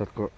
episode.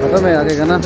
खत्म आगे का ना।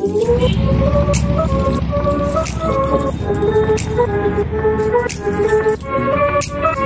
Thank you.